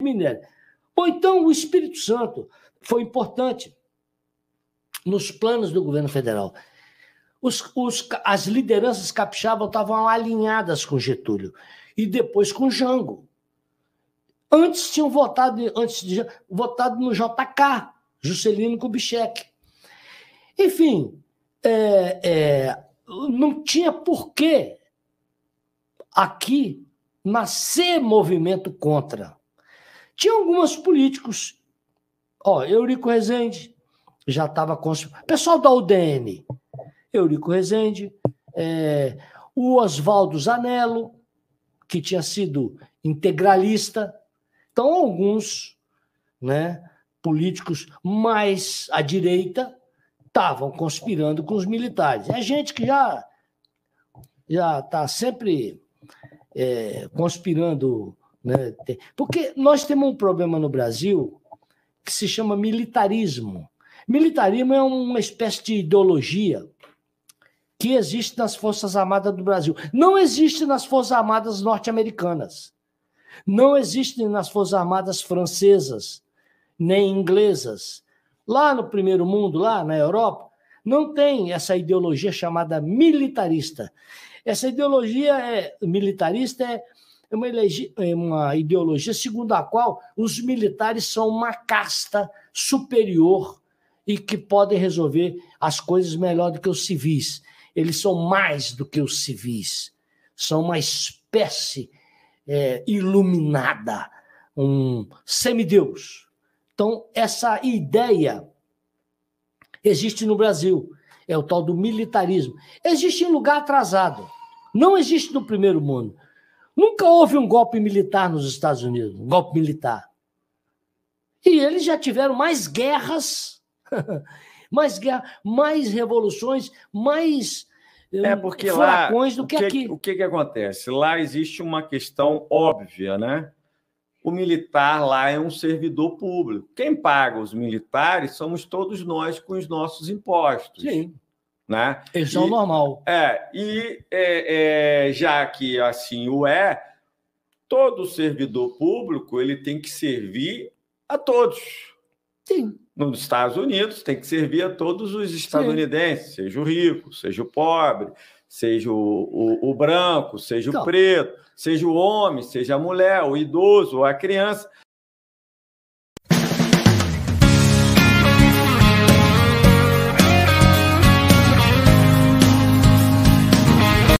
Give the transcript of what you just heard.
minério. Ou então o Espírito Santo foi importante nos planos do governo federal. Os, os, as lideranças capixabas estavam alinhadas com Getúlio e depois com Jango. Antes tinham votado, antes de, votado no JK, Juscelino Kubitschek. Enfim, é, é, não tinha porquê aqui nascer movimento contra. Tinha alguns políticos, ó, Eurico Rezende já estava com pessoal da UDN, Eurico Rezende, é, o Oswaldo Zanello, que tinha sido integralista, então alguns, né, políticos mais à direita estavam conspirando com os militares. É gente que já já está sempre é, conspirando. Né? Porque nós temos um problema no Brasil que se chama militarismo. Militarismo é uma espécie de ideologia que existe nas Forças Armadas do Brasil. Não existe nas Forças Armadas norte-americanas. Não existe nas Forças Armadas francesas, nem inglesas. Lá no primeiro mundo, lá na Europa, não tem essa ideologia chamada militarista. Essa ideologia é, militarista é uma, é uma ideologia segundo a qual os militares são uma casta superior e que podem resolver as coisas melhor do que os civis. Eles são mais do que os civis. São uma espécie é, iluminada, um semideus. Então, essa ideia existe no Brasil. É o tal do militarismo. Existe em lugar atrasado. Não existe no primeiro mundo. Nunca houve um golpe militar nos Estados Unidos, um golpe militar. E eles já tiveram mais guerras, mais guerra, mais revoluções, mais é porque lá do que, que aqui. O que, que acontece? Lá existe uma questão óbvia, né? o militar lá é um servidor público. Quem paga os militares somos todos nós com os nossos impostos. Sim. Né? Isso é o normal. É, e é, é, já que assim o é, todo servidor público ele tem que servir a todos. Sim. Nos Estados Unidos tem que servir a todos os estadunidenses, Sim. seja o rico, seja o pobre, seja o, o, o branco, seja então, o preto, seja o homem, seja a mulher, o idoso, ou a criança.